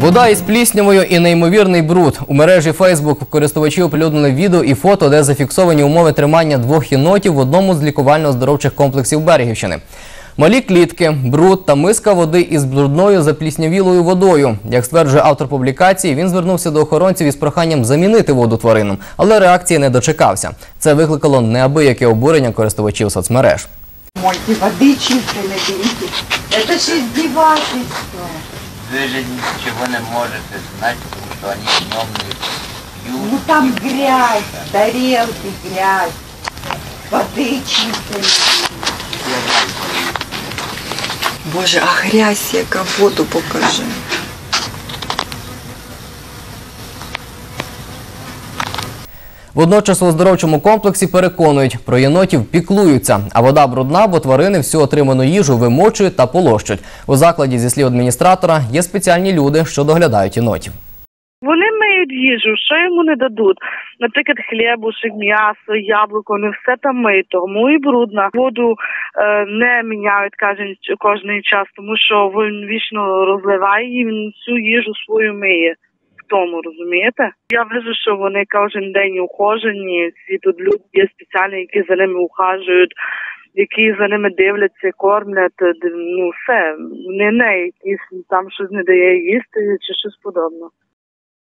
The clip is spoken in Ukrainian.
Вода із пліснявою і неймовірний бруд. У мережі Фейсбук користувачі оприлюднили відео і фото, де зафіксовані умови тримання двох єнотів в одному з лікувально-здоровчих комплексів Берегівщини. Малі клітки, бруд та миска води із брудною запліснявілою водою. Як стверджує автор публікації, він звернувся до охоронців із проханням замінити воду тваринам, але реакції не дочекався. Це викликало неабияке обурення користувачів соцмереж. Мойте, воды чистой наберите. Это же издевательство. Вы же ничего не можете знать, потому что они днем не пьют. Ну там грязь, тарелки грязь. Воды чистой. Боже, а грязь яка воду покажи. Водночас у оздоровчому комплексі переконують, про єнотів піклуються, а вода брудна, бо тварини всю отриману їжу вимочують та полощуть. У закладі, зі слів адміністратора, є спеціальні люди, що доглядають єнотів. Вони миють їжу, що йому не дадуть. Наприклад, хлібушек, м'ясо, яблуко, вони все там миють, тому і брудно. Воду е, не міняють кожен, кожний час, тому що він вічно розливає і він всю їжу свою миє. Тому, розумієте? Я вижу, що вони кожен день ухожені, всі тут люди є спеціальні, які за ними ухажують, які за ними дивляться, кормлять, ну все. Не не якісь там щось не дає їсти чи щось подобне.